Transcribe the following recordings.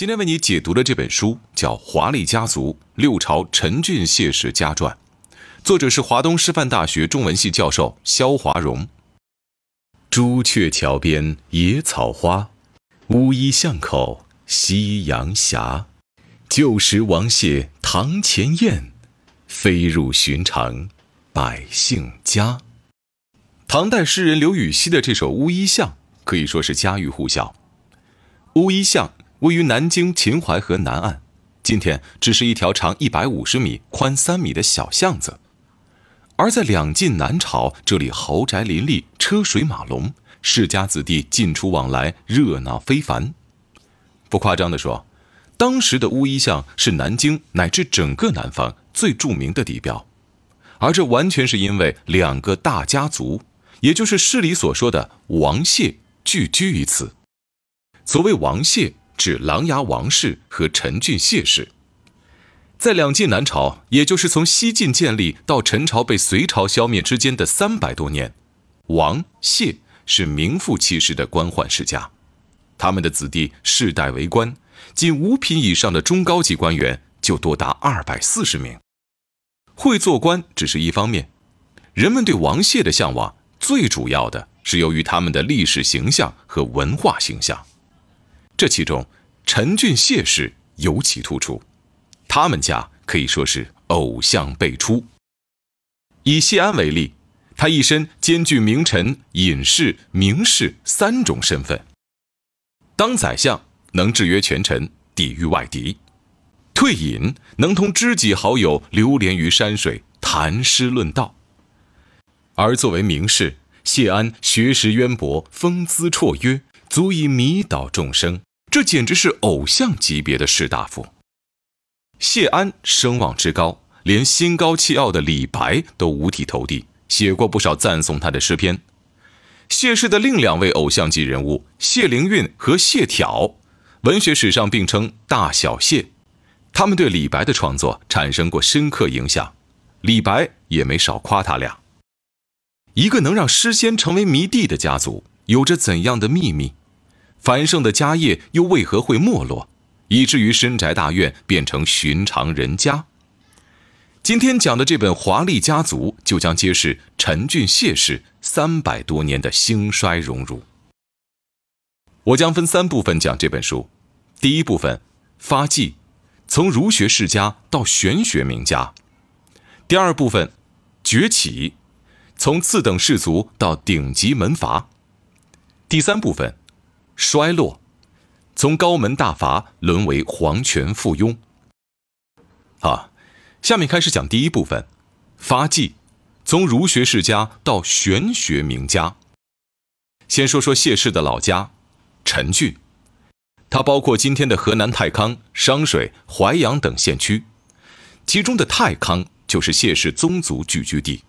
今天为你解读的这本书叫《华丽家族：六朝陈俊谢氏家传》，作者是华东师范大学中文系教授肖华荣。朱雀桥边野草花，乌衣巷口夕阳斜。旧时王谢堂前燕，飞入寻常百姓家。唐代诗人刘禹锡的这首《乌衣巷》可以说是家喻户晓。乌衣巷。位于南京秦淮河南岸，今天只是一条长一百五十米、宽三米的小巷子。而在两晋南朝，这里豪宅林立，车水马龙，世家子弟进出往来，热闹非凡。不夸张地说，当时的乌衣巷是南京乃至整个南方最著名的地标，而这完全是因为两个大家族，也就是诗里所说的王谢聚居于此。所谓王谢。指琅琊王氏和陈俊谢氏，在两晋南朝，也就是从西晋建立到陈朝被隋朝消灭之间的三百多年，王谢是名副其实的官宦世家，他们的子弟世代为官，仅五品以上的中高级官员就多达二百四十名。会做官只是一方面，人们对王谢的向往，最主要的是由于他们的历史形象和文化形象。这其中，陈俊谢氏尤其突出，他们家可以说是偶像辈出。以谢安为例，他一生兼具名臣、隐士、名士三种身份。当宰相能制约权臣，抵御外敌；退隐能同知己好友流连于山水，谈诗论道。而作为名士，谢安学识渊博，风姿绰约，足以迷倒众生。这简直是偶像级别的士大夫。谢安声望之高，连心高气傲的李白都五体投地，写过不少赞颂他的诗篇。谢氏的另两位偶像级人物谢灵运和谢朓，文学史上并称“大小谢”，他们对李白的创作产生过深刻影响，李白也没少夸他俩。一个能让诗仙成为迷弟的家族，有着怎样的秘密？繁盛的家业又为何会没落，以至于深宅大院变成寻常人家？今天讲的这本《华丽家族》就将揭示陈俊谢氏三百多年的兴衰荣辱。我将分三部分讲这本书：第一部分，发迹，从儒学世家到玄学名家；第二部分，崛起，从次等士族到顶级门阀；第三部分。衰落，从高门大阀沦为皇权附庸。好，下面开始讲第一部分，发迹，从儒学世家到玄学名家。先说说谢氏的老家，陈郡，它包括今天的河南太康、商水、淮阳等县区，其中的太康就是谢氏宗族聚居地。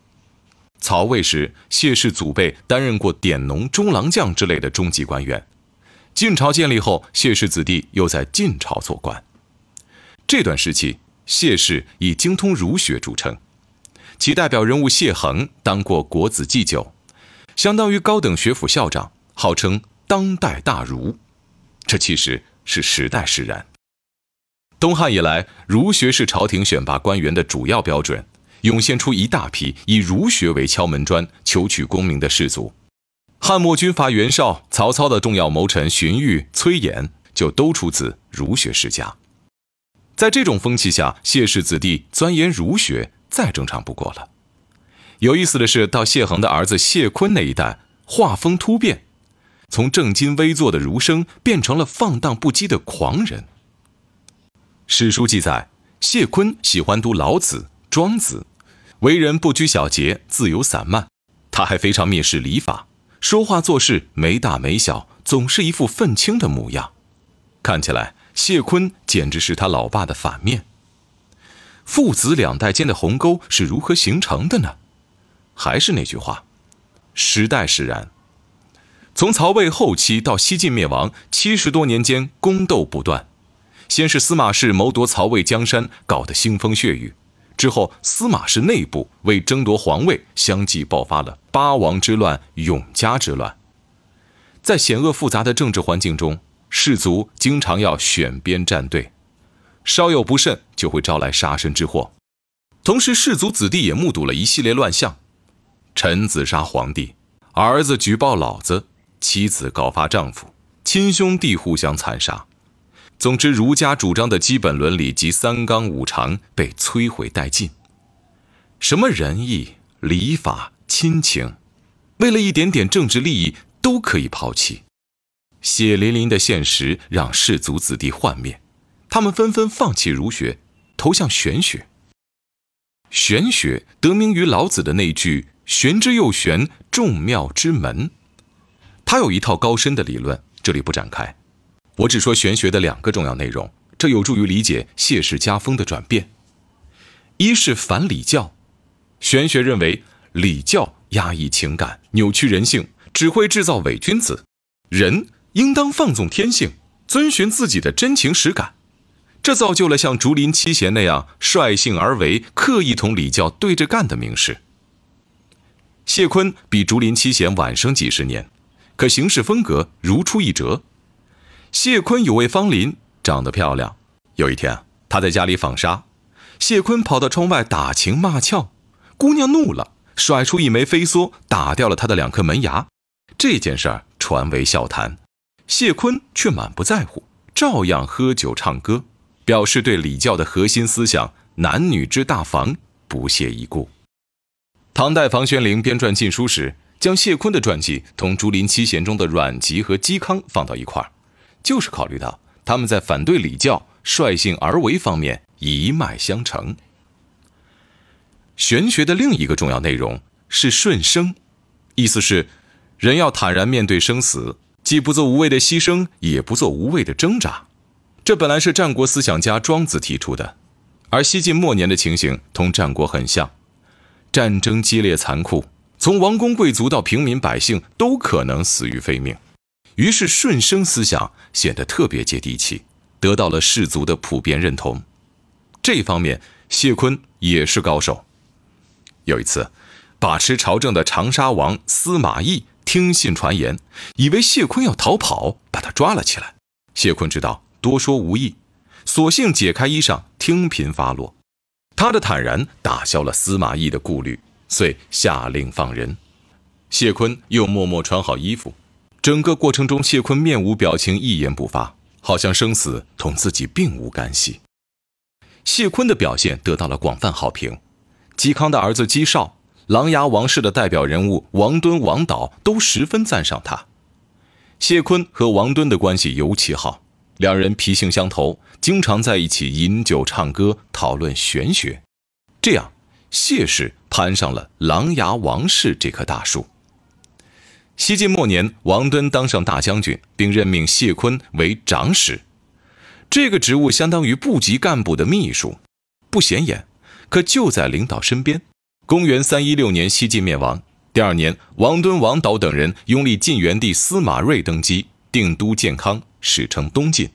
曹魏时，谢氏祖辈担任过典农、中郎将之类的中级官员。晋朝建立后，谢氏子弟又在晋朝做官。这段时期，谢氏以精通儒学著称，其代表人物谢衡当过国子祭酒，相当于高等学府校长，号称当代大儒。这其实是时代使然。东汉以来，儒学是朝廷选拔官员的主要标准，涌现出一大批以儒学为敲门砖、求取功名的士族。汉末军阀袁绍、曹操的重要谋臣荀彧、崔琰就都出自儒学世家。在这种风气下，谢氏子弟钻研儒学再正常不过了。有意思的是，到谢衡的儿子谢坤那一代，画风突变，从正襟危坐的儒生变成了放荡不羁的狂人。史书记载，谢坤喜欢读老子、庄子，为人不拘小节，自由散漫，他还非常蔑视礼法。说话做事没大没小，总是一副愤青的模样，看起来谢坤简直是他老爸的反面。父子两代间的鸿沟是如何形成的呢？还是那句话，时代使然。从曹魏后期到西晋灭亡七十多年间，宫斗不断。先是司马氏谋夺曹魏江山，搞得腥风血雨。之后，司马氏内部为争夺皇位，相继爆发了八王之乱、永嘉之乱。在险恶复杂的政治环境中，士族经常要选边站队，稍有不慎就会招来杀身之祸。同时，士族子弟也目睹了一系列乱象：臣子杀皇帝，儿子举报老子，妻子告发丈夫，亲兄弟互相残杀。总之，儒家主张的基本伦理及三纲五常被摧毁殆尽。什么仁义、礼法、亲情，为了一点点政治利益都可以抛弃。血淋淋的现实让士族子弟幻灭，他们纷纷放弃儒学，投向玄学。玄学得名于老子的那句“玄之又玄，众妙之门”。他有一套高深的理论，这里不展开。我只说玄学的两个重要内容，这有助于理解谢氏家风的转变。一是反礼教，玄学认为礼教压抑情感、扭曲人性，只会制造伪君子。人应当放纵天性，遵循自己的真情实感，这造就了像竹林七贤那样率性而为、刻意同礼教对着干的名士。谢坤比竹林七贤晚生几十年，可行事风格如出一辙。谢坤有位芳邻，长得漂亮。有一天啊，他在家里纺纱，谢坤跑到窗外打情骂俏，姑娘怒了，甩出一枚飞梭，打掉了他的两颗门牙。这件事儿传为笑谈，谢坤却满不在乎，照样喝酒唱歌，表示对礼教的核心思想“男女之大防”不屑一顾。唐代房玄龄编撰晋书时，将谢坤的传记同竹林七贤中的阮籍和嵇康放到一块儿。就是考虑到他们在反对礼教、率性而为方面一脉相承。玄学的另一个重要内容是顺生，意思是人要坦然面对生死，既不做无谓的牺牲，也不做无谓的挣扎。这本来是战国思想家庄子提出的，而西晋末年的情形同战国很像，战争激烈残酷，从王公贵族到平民百姓都可能死于非命。于是顺生思想显得特别接地气，得到了士族的普遍认同。这方面，谢坤也是高手。有一次，把持朝政的长沙王司马懿听信传言，以为谢坤要逃跑，把他抓了起来。谢坤知道多说无益，索性解开衣裳，听凭发落。他的坦然打消了司马懿的顾虑，遂下令放人。谢坤又默默穿好衣服。整个过程中，谢坤面无表情，一言不发，好像生死同自己并无干系。谢坤的表现得到了广泛好评，嵇康的儿子嵇绍、琅琊王氏的代表人物王敦、王导都十分赞赏他。谢坤和王敦的关系尤其好，两人脾性相投，经常在一起饮酒唱歌，讨论玄学。这样，谢氏攀上了琅琊王氏这棵大树。西晋末年，王敦当上大将军，并任命谢坤为长史。这个职务相当于部级干部的秘书，不显眼，可就在领导身边。公元三一六年，西晋灭亡。第二年，王敦、王导等人拥立晋元帝司马睿登基，定都建康，史称东晋。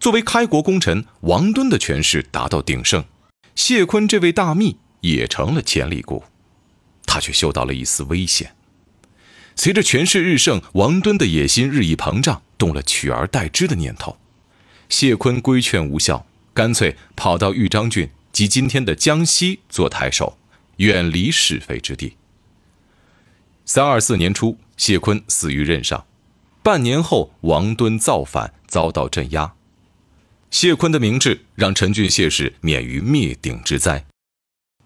作为开国功臣，王敦的权势达到鼎盛，谢坤这位大秘也成了潜力股，他却嗅到了一丝危险。随着权势日盛，王敦的野心日益膨胀，动了取而代之的念头。谢坤规劝无效，干脆跑到豫章郡及今天的江西做太守，远离是非之地。三二四年初，谢坤死于任上。半年后，王敦造反，遭到镇压。谢坤的明智让陈俊谢氏免于灭顶之灾。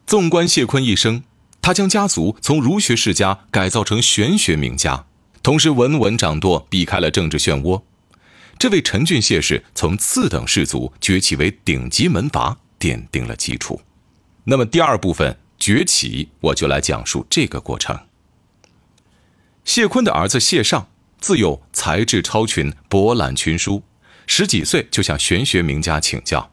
纵观谢坤一生。他将家族从儒学世家改造成玄学名家，同时稳稳掌舵，避开了政治漩涡。这为陈俊谢氏从次等士族崛起为顶级门阀奠定了基础。那么第二部分崛起，我就来讲述这个过程。谢坤的儿子谢尚自幼才智超群，博览群书，十几岁就向玄学名家请教。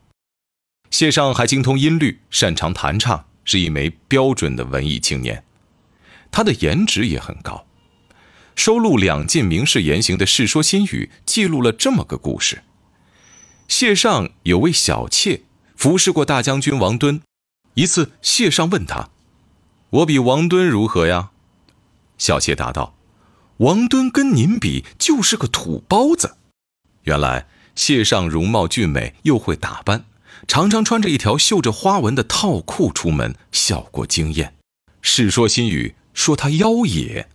谢尚还精通音律，擅长弹唱。是一枚标准的文艺青年，他的颜值也很高。收录两晋名士言行的《世说新语》记录了这么个故事：谢尚有位小妾，服侍过大将军王敦。一次，谢尚问他：“我比王敦如何呀？”小妾答道：“王敦跟您比，就是个土包子。”原来谢尚容貌俊美，又会打扮，常常穿着一条绣着花纹的套裤出门，效果惊艳。《世说新语》说她妖冶，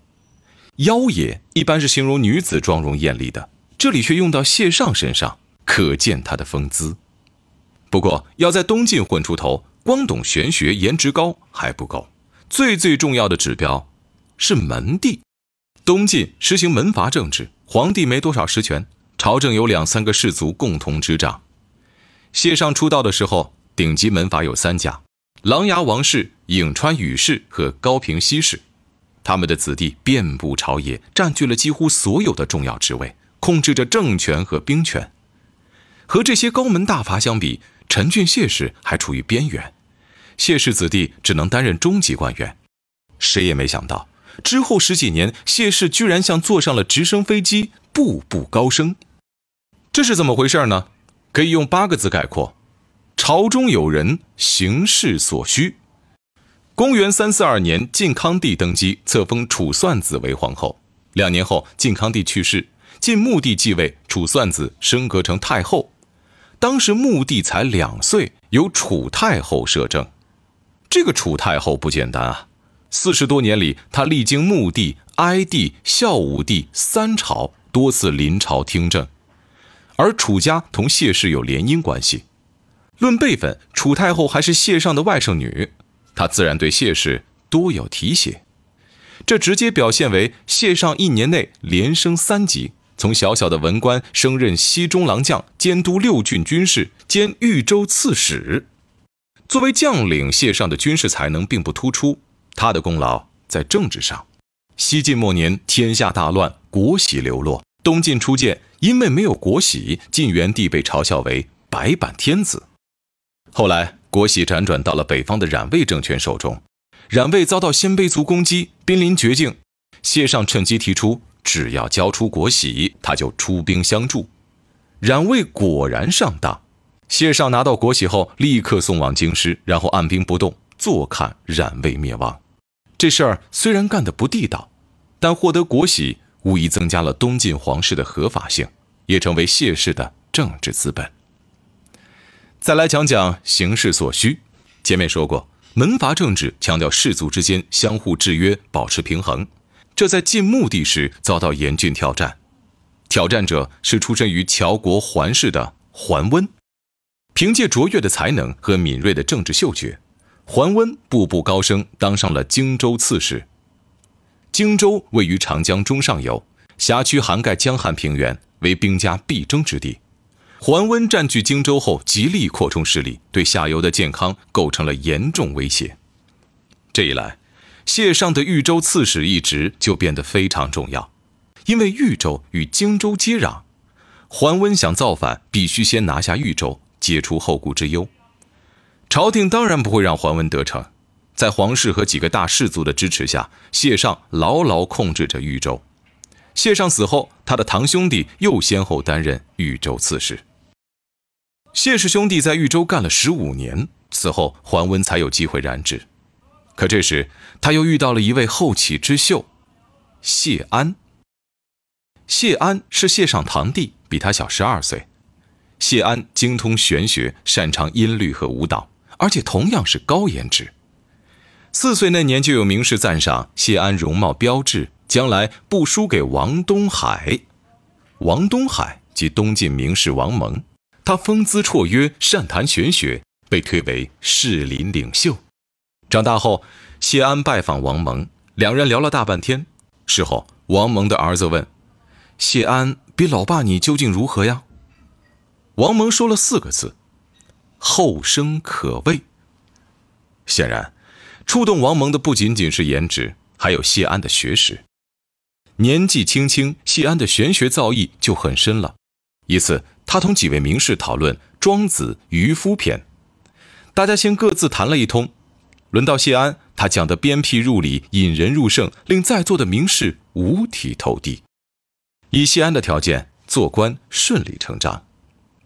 妖冶一般是形容女子妆容艳丽的，这里却用到谢尚身上，可见她的风姿。不过，要在东晋混出头，光懂玄学、颜值高还不够，最最重要的指标是门第。东晋实行门阀政治，皇帝没多少实权，朝政有两三个氏族共同执掌。谢尚出道的时候，顶级门阀有三家：琅琊王氏、颍川宇氏和高平西氏。他们的子弟遍布朝野，占据了几乎所有的重要职位，控制着政权和兵权。和这些高门大阀相比，陈俊谢氏还处于边缘，谢氏子弟只能担任中级官员。谁也没想到。之后十几年，谢氏居然像坐上了直升飞机，步步高升。这是怎么回事呢？可以用八个字概括：朝中有人，形势所需。公元三四二年，晋康帝登基，册封楚算子为皇后。两年后，晋康帝去世，晋穆帝继位，楚算子升格成太后。当时穆帝才两岁，由楚太后摄政。这个楚太后不简单啊！四十多年里，她历经穆帝、哀帝、孝武帝三朝，多次临朝听政。而楚家同谢氏有联姻关系，论辈分，楚太后还是谢尚的外甥女，她自然对谢氏多有提携。这直接表现为谢尚一年内连升三级，从小小的文官升任西中郎将，监督六郡军事，兼豫州刺史。作为将领，谢尚的军事才能并不突出。他的功劳在政治上。西晋末年，天下大乱，国玺流落。东晋初建，因为没有国玺，晋元帝被嘲笑为白板天子。后来，国玺辗转到了北方的冉魏政权手中。冉魏遭到鲜卑族攻击，濒临绝境。谢尚趁机提出，只要交出国玺，他就出兵相助。冉魏果然上当。谢尚拿到国玺后，立刻送往京师，然后按兵不动。坐看冉魏灭亡，这事儿虽然干得不地道，但获得国玺无疑增加了东晋皇室的合法性，也成为谢氏的政治资本。再来讲讲形势所需。前面说过，门阀政治强调氏族之间相互制约，保持平衡，这在晋穆帝时遭到严峻挑战。挑战者是出身于乔国桓氏的桓温，凭借卓越的才能和敏锐的政治嗅觉。桓温步步高升，当上了荆州刺史。荆州位于长江中上游，辖区涵盖江汉平原，为兵家必争之地。桓温占据荆州后，极力扩充势力，对下游的健康构成了严重威胁。这一来，谢尚的豫州刺史一职就变得非常重要，因为豫州与荆州接壤，桓温想造反，必须先拿下豫州，解除后顾之忧。朝廷当然不会让桓温得逞，在皇室和几个大氏族的支持下，谢尚牢牢控制着豫州。谢尚死后，他的堂兄弟又先后担任豫州刺史。谢氏兄弟在豫州干了十五年，此后桓温才有机会染指。可这时他又遇到了一位后起之秀，谢安。谢安是谢尚堂弟，比他小十二岁。谢安精通玄学，擅长音律和舞蹈。而且同样是高颜值，四岁那年就有名士赞赏谢安容貌标致，将来不输给王东海。王东海即东晋名士王蒙，他风姿绰约，善谈玄学，被推为士林领袖。长大后，谢安拜访王蒙，两人聊了大半天。事后，王蒙的儿子问：“谢安比老爸你究竟如何呀？”王蒙说了四个字。后生可畏。显然，触动王蒙的不仅仅是颜值，还有谢安的学识。年纪轻轻，谢安的玄学造诣就很深了。一次，他同几位名士讨论《庄子·渔夫篇》，大家先各自谈了一通。轮到谢安，他讲得鞭辟入里，引人入胜，令在座的名士五体投地。以谢安的条件，做官顺理成章。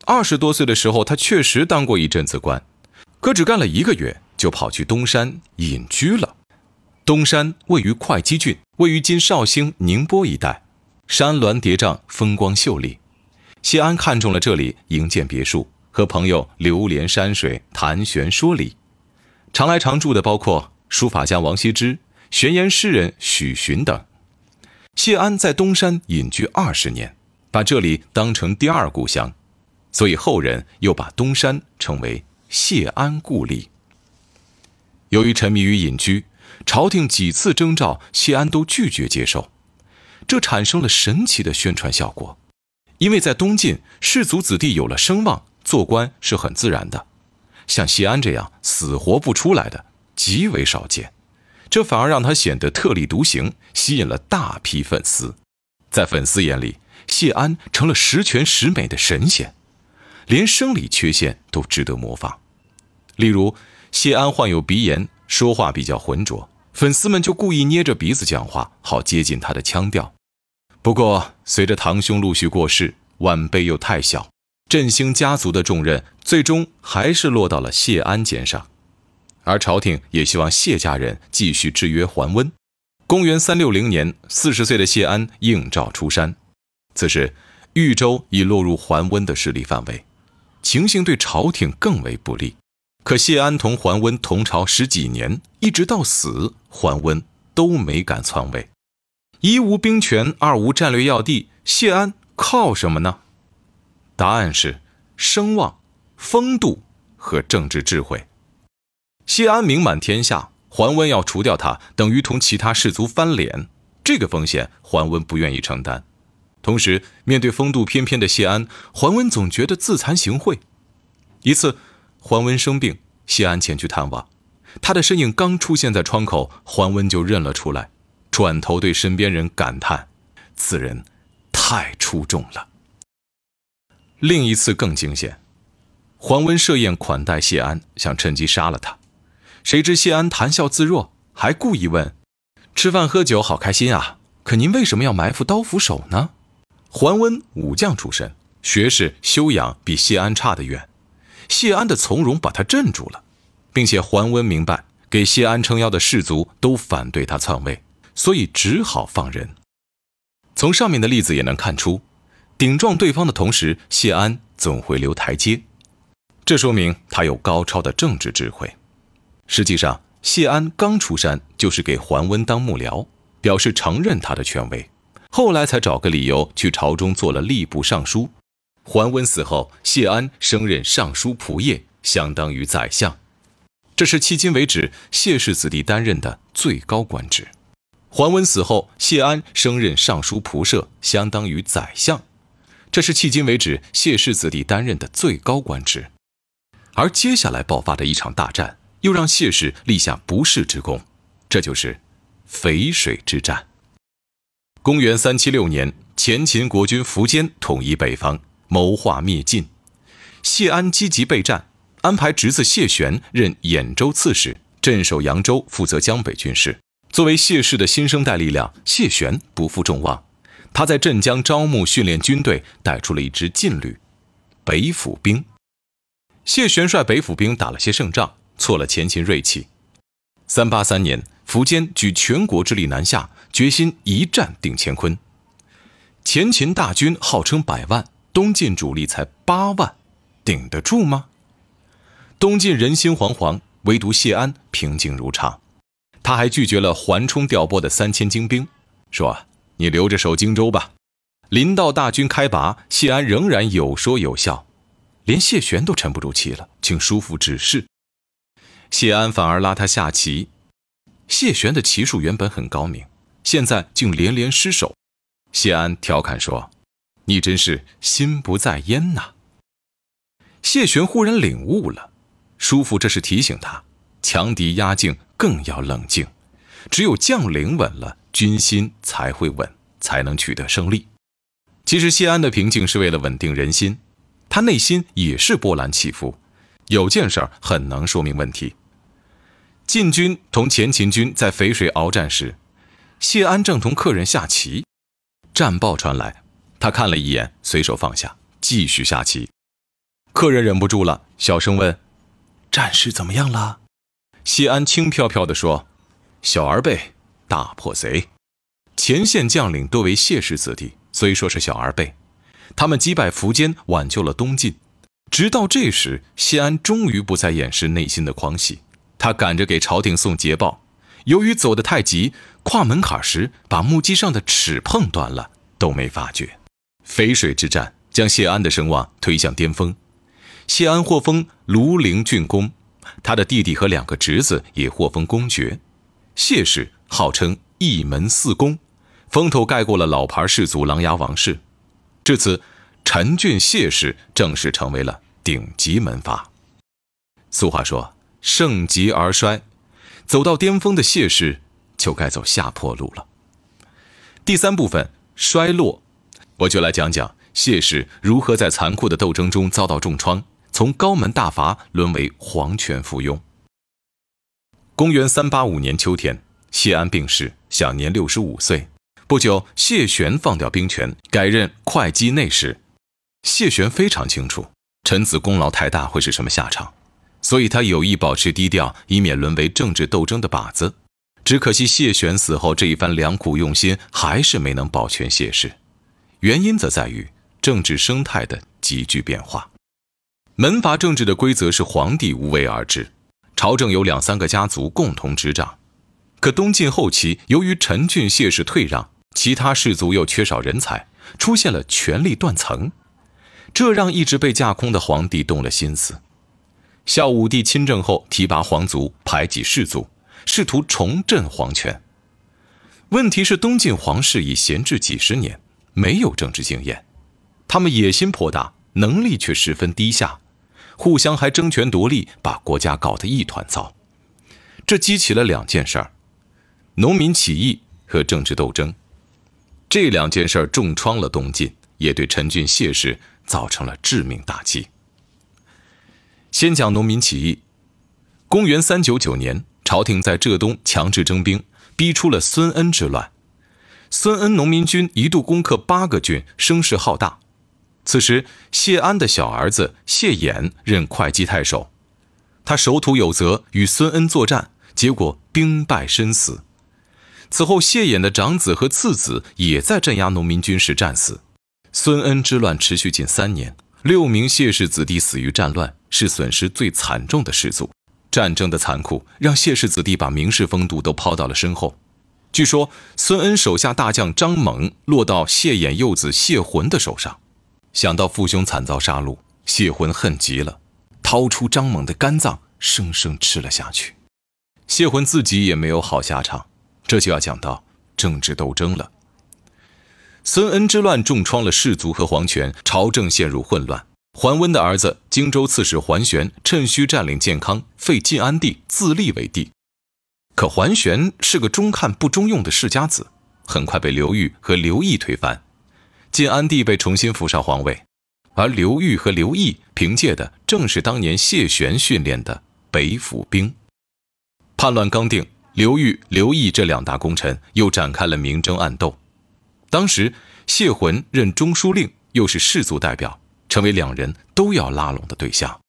二十多岁的时候，他确实当过一阵子官，可只干了一个月，就跑去东山隐居了。东山位于会稽郡，位于今绍兴宁波一带，山峦叠嶂，风光秀丽。谢安看中了这里，营建别墅，和朋友流连山水，谈玄说理。常来常住的包括书法家王羲之、玄言诗人许询等。谢安在东山隐居二十年，把这里当成第二故乡，所以后人又把东山称为谢安故里。由于沉迷于隐居，朝廷几次征召谢安都拒绝接受，这产生了神奇的宣传效果。因为在东晋，士族子弟有了声望，做官是很自然的。像谢安这样死活不出来的极为少见，这反而让他显得特立独行，吸引了大批粉丝。在粉丝眼里，谢安成了十全十美的神仙，连生理缺陷都值得模仿。例如，谢安患有鼻炎，说话比较浑浊，粉丝们就故意捏着鼻子讲话，好接近他的腔调。不过，随着堂兄陆续过世，晚辈又太小，振兴家族的重任最终还是落到了谢安肩上。而朝廷也希望谢家人继续制约桓温。公元三六零年，四十岁的谢安应召出山。此时，豫州已落入桓温的势力范围，情形对朝廷更为不利。可谢安同桓温同朝十几年，一直到死，桓温都没敢篡位。一无兵权，二无战略要地，谢安靠什么呢？答案是声望、风度和政治智慧。谢安名满天下，桓温要除掉他，等于同其他士族翻脸，这个风险桓温不愿意承担。同时，面对风度翩翩的谢安，桓温总觉得自惭形秽。一次，桓温生病，谢安前去探望，他的身影刚出现在窗口，桓温就认了出来。转头对身边人感叹：“此人太出众了。”另一次更惊险，桓温设宴款待谢安，想趁机杀了他。谁知谢安谈笑自若，还故意问：“吃饭喝酒好开心啊，可您为什么要埋伏刀斧手呢？”桓温武将出身，学识修养比谢安差得远。谢安的从容把他镇住了，并且桓温明白，给谢安撑腰的士族都反对他篡位。所以只好放人。从上面的例子也能看出，顶撞对方的同时，谢安总会留台阶，这说明他有高超的政治智慧。实际上，谢安刚出山就是给桓温当幕僚，表示承认他的权威，后来才找个理由去朝中做了吏部尚书。桓温死后，谢安升任尚书仆射，相当于宰相，这是迄今为止谢氏子弟担任的最高官职。桓温死后，谢安升任尚书仆射，相当于宰相，这是迄今为止谢氏子弟担任的最高官职。而接下来爆发的一场大战，又让谢氏立下不世之功，这就是淝水之战。公元三七六年，前秦国君苻坚统一北方，谋划灭晋。谢安积极备战，安排侄子谢玄任兖州刺史，镇守扬州，负责江北军事。作为谢氏的新生代力量，谢玄不负众望，他在镇江招募训练军队，带出了一支劲旅——北府兵。谢玄率北府兵打了些胜仗，挫了前秦锐气。三八三年，苻坚举全国之力南下，决心一战定乾坤。前秦大军号称百万，东晋主力才八万，顶得住吗？东晋人心惶惶，唯独谢安平静如常。他还拒绝了桓冲调拨的三千精兵，说：“你留着守荆州吧。”临到大军开拔，谢安仍然有说有笑，连谢玄都沉不住气了，请叔父指示。谢安反而拉他下棋。谢玄的棋术原本很高明，现在竟连连失手。谢安调侃说：“你真是心不在焉呐。”谢玄忽然领悟了，叔父这是提醒他，强敌压境。更要冷静，只有将领稳了，军心才会稳，才能取得胜利。其实谢安的平静是为了稳定人心，他内心也是波澜起伏，有件事儿很能说明问题。晋军同前秦军在淝水鏖战时，谢安正同客人下棋，战报传来，他看了一眼，随手放下，继续下棋。客人忍不住了，小声问：“战事怎么样了？”谢安轻飘飘地说：“小儿辈大破贼，前线将领多为谢氏子弟，虽说是小儿辈，他们击败苻坚，挽救了东晋。直到这时，谢安终于不再掩饰内心的狂喜，他赶着给朝廷送捷报。由于走得太急，跨门槛时把木屐上的齿碰断了，都没发觉。淝水之战将谢安的声望推向巅峰，谢安获封庐陵郡公，他的弟弟和两个侄子也获封公爵。谢氏号称一门四公，风头盖过了老牌氏族琅琊王氏。至此，陈俊谢氏正式成为了顶级门阀。俗话说：“盛极而衰。”走到巅峰的谢氏，就该走下坡路了。第三部分衰落，我就来讲讲谢氏如何在残酷的斗争中遭到重创，从高门大阀沦为皇权附庸。公元三八五年秋天，谢安病逝，享年六十五岁。不久，谢玄放掉兵权，改任会稽内史。谢玄非常清楚，臣子功劳太大会是什么下场。所以他有意保持低调，以免沦为政治斗争的靶子。只可惜谢玄死后，这一番良苦用心还是没能保全谢氏。原因则在于政治生态的急剧变化。门阀政治的规则是皇帝无为而治，朝政由两三个家族共同执掌。可东晋后期，由于陈俊谢氏退让，其他氏族又缺少人才，出现了权力断层，这让一直被架空的皇帝动了心思。孝武帝亲政后，提拔皇族，排挤士族，试图重振皇权。问题是，东晋皇室已闲置几十年，没有政治经验，他们野心颇大，能力却十分低下，互相还争权夺利，把国家搞得一团糟。这激起了两件事儿：农民起义和政治斗争。这两件事儿重创了东晋，也对陈俊谢氏造成了致命打击。先讲农民起义。公元三九九年，朝廷在浙东强制征兵，逼出了孙恩之乱。孙恩农民军一度攻克八个郡，声势浩大。此时，谢安的小儿子谢衍任会稽太守，他守土有责，与孙恩作战，结果兵败身死。此后，谢衍的长子和次子也在镇压农民军时战死。孙恩之乱持续近三年，六名谢氏子弟死于战乱。是损失最惨重的氏族，战争的残酷让谢氏子弟把名士风度都抛到了身后。据说孙恩手下大将张猛落到谢衍幼子谢浑的手上，想到父兄惨遭杀戮，谢浑恨极了，掏出张猛的肝脏生生吃了下去。谢浑自己也没有好下场，这就要讲到政治斗争了。孙恩之乱重创了氏族和皇权，朝政陷入混乱。桓温的儿子荆州刺史桓玄趁虚占领建康，废晋安帝，自立为帝。可桓玄是个中看不中用的世家子，很快被刘裕和刘毅推翻，晋安帝被重新扶上皇位。而刘裕和刘毅凭借的正是当年谢玄训练的北府兵。叛乱刚定，刘裕、刘毅这两大功臣又展开了明争暗斗。当时谢浑任中书令，又是士族代表。成为两人都要拉拢的对象。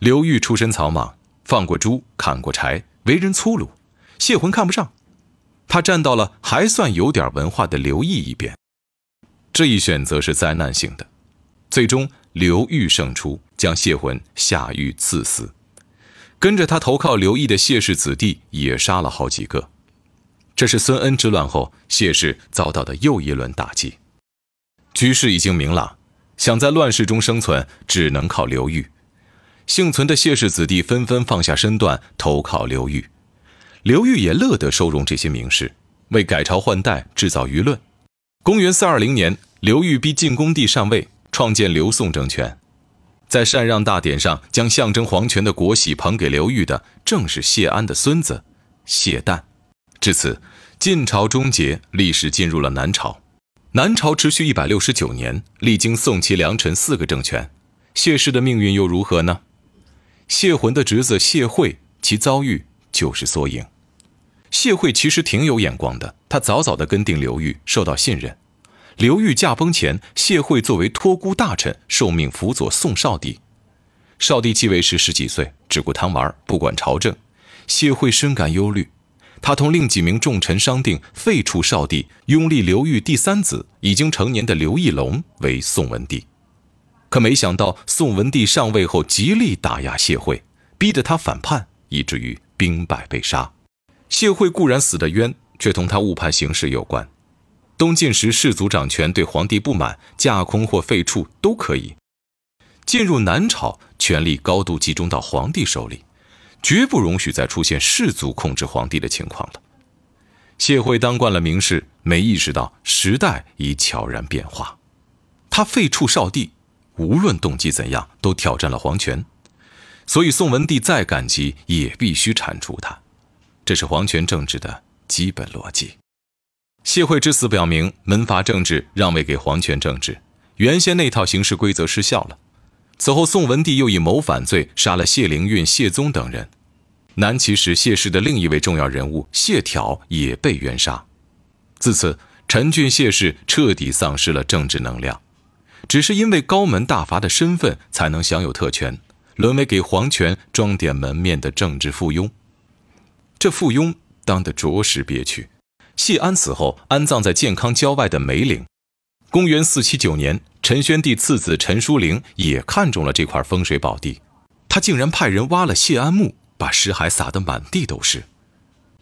刘裕出身草莽，放过猪，砍过柴，为人粗鲁。谢浑看不上，他站到了还算有点文化的刘毅一边。这一选择是灾难性的，最终刘裕胜出，将谢浑下狱赐死。跟着他投靠刘毅的谢氏子弟也杀了好几个。这是孙恩之乱后谢氏遭到的又一轮打击。局势已经明朗。想在乱世中生存，只能靠刘裕。幸存的谢氏子弟纷纷放下身段投靠刘裕，刘裕也乐得收容这些名士，为改朝换代制造舆论。公元四二零年，刘裕逼晋恭帝禅位，创建刘宋政权。在禅让大典上，将象征皇权的国玺捧给刘裕的，正是谢安的孙子谢旦。至此，晋朝终结，历史进入了南朝。南朝持续一百六十九年，历经宋齐梁陈四个政权，谢氏的命运又如何呢？谢浑的侄子谢惠，其遭遇就是缩影。谢惠其实挺有眼光的，他早早的跟定刘裕，受到信任。刘裕驾崩前，谢惠作为托孤大臣，受命辅佐宋少帝。少帝继位时十几岁，只顾贪玩，不管朝政。谢惠深感忧虑，他同另几名重臣商定废黜少帝，拥立刘裕第三子已经成年的刘义隆为宋文帝。可没想到，宋文帝上位后极力打压谢惠，逼得他反叛，以至于兵败被杀。谢惠固然死得冤，却同他误判形势有关。东晋时士族掌权，对皇帝不满，架空或废黜都可以。进入南朝，权力高度集中到皇帝手里，绝不容许再出现士族控制皇帝的情况了。谢惠当惯了名士，没意识到时代已悄然变化。他废黜少帝，无论动机怎样，都挑战了皇权，所以宋文帝再感激，也必须铲除他。这是皇权政治的基本逻辑。谢惠之死表明，门阀政治让位给皇权政治，原先那套行事规则失效了。此后，宋文帝又以谋反罪杀了谢灵运、谢宗等人。南齐时，谢氏的另一位重要人物谢朓也被冤杀。自此，陈俊谢氏彻底丧失了政治能量，只是因为高门大阀的身份，才能享有特权，沦为给皇权装点门面的政治附庸。这附庸当得着实憋屈。谢安死后，安葬在建康郊外的梅岭。公元四七九年，陈宣帝次子陈叔陵也看中了这块风水宝地，他竟然派人挖了谢安墓，把尸骸撒得满地都是。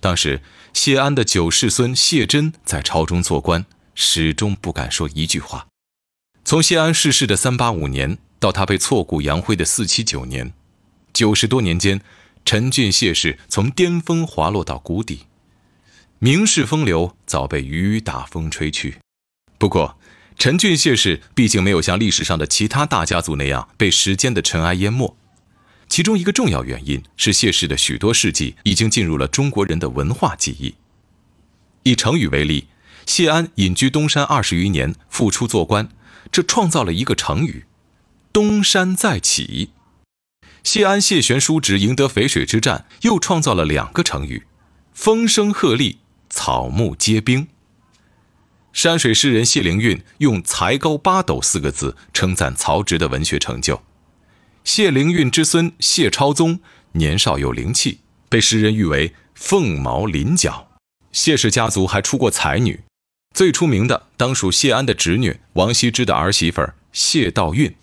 当时，谢安的九世孙谢真在朝中做官，始终不敢说一句话。从谢安逝世的三八五年到他被挫骨扬灰的四七九年，九十多年间，陈俊谢氏从巅峰滑落到谷底。名士风流早被雨打风吹去，不过陈俊谢氏毕竟没有像历史上的其他大家族那样被时间的尘埃淹没。其中一个重要原因是谢氏的许多事迹已经进入了中国人的文化记忆。以成语为例，谢安隐居东山二十余年，复出做官，这创造了一个成语“东山再起”。谢安谢玄叔侄赢得淝水之战，又创造了两个成语“风声鹤唳”。草木皆兵。山水诗人谢灵运用“才高八斗”四个字称赞曹植的文学成就。谢灵运之孙谢超宗年少有灵气，被诗人誉为凤毛麟角。谢氏家族还出过才女，最出名的当属谢安的侄女王羲之的儿媳妇谢道韫。《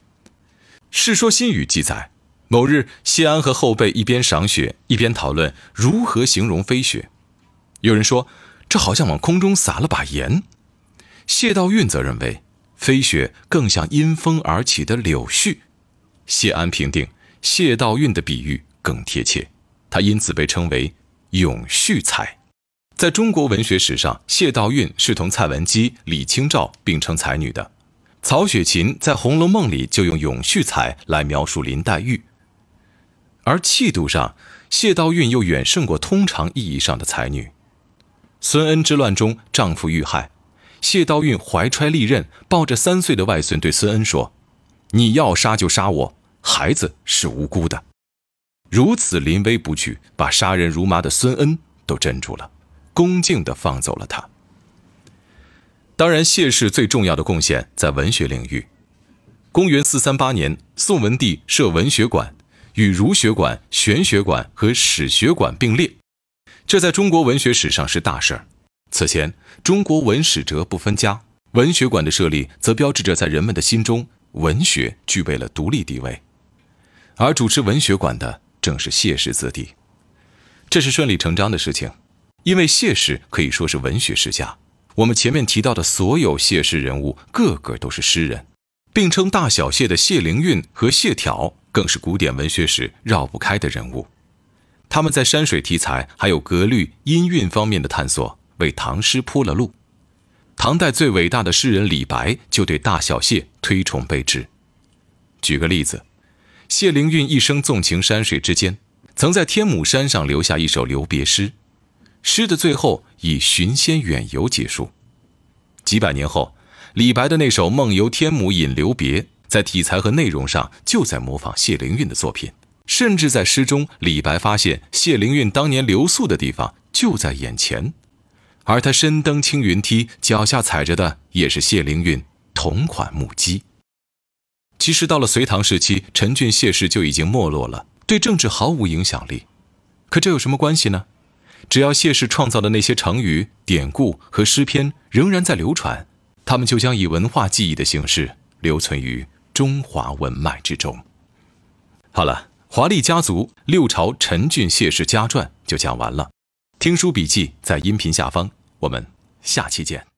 世说新语》记载，某日谢安和后辈一边赏雪，一边讨论如何形容飞雪。有人说，这好像往空中撒了把盐。谢道韫则认为，飞雪更像因风而起的柳絮。谢安评定，谢道韫的比喻更贴切，他因此被称为“咏絮才”。在中国文学史上，谢道韫是同蔡文姬、李清照并称才女的。曹雪芹在《红楼梦》里就用“咏絮才”来描述林黛玉。而气度上，谢道韫又远胜过通常意义上的才女。孙恩之乱中，丈夫遇害，谢道韫怀揣利刃，抱着三岁的外孙对孙恩说：“你要杀就杀我，孩子是无辜的。”如此临危不惧，把杀人如麻的孙恩都镇住了，恭敬地放走了他。当然，谢氏最重要的贡献在文学领域。公元四三八年，宋文帝设文学馆，与儒学馆、玄学馆和史学馆并列。这在中国文学史上是大事儿。此前，中国文史哲不分家，文学馆的设立则标志着在人们的心中，文学具备了独立地位。而主持文学馆的正是谢氏子弟，这是顺理成章的事情，因为谢氏可以说是文学世家。我们前面提到的所有谢氏人物，个个都是诗人，并称大小谢的谢灵运和谢朓，更是古典文学史绕不开的人物。他们在山水题材还有格律、音韵方面的探索，为唐诗铺了路。唐代最伟大的诗人李白就对大小谢推崇备至。举个例子，谢灵运一生纵情山水之间，曾在天母山上留下一首留别诗，诗的最后以寻仙远游结束。几百年后，李白的那首《梦游天姥引留别》，在题材和内容上就在模仿谢灵运的作品。甚至在诗中，李白发现谢灵运当年留宿的地方就在眼前，而他身登青云梯，脚下踩着的也是谢灵运同款木屐。其实到了隋唐时期，陈俊谢氏就已经没落了，对政治毫无影响力。可这有什么关系呢？只要谢氏创造的那些成语、典故和诗篇仍然在流传，他们就将以文化记忆的形式留存于中华文脉之中。好了，华丽家族六朝陈俊谢氏家传就讲完了。听书笔记在音频下方，我们下期见。